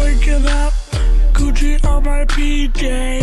Waking up, Gucci on my PJs.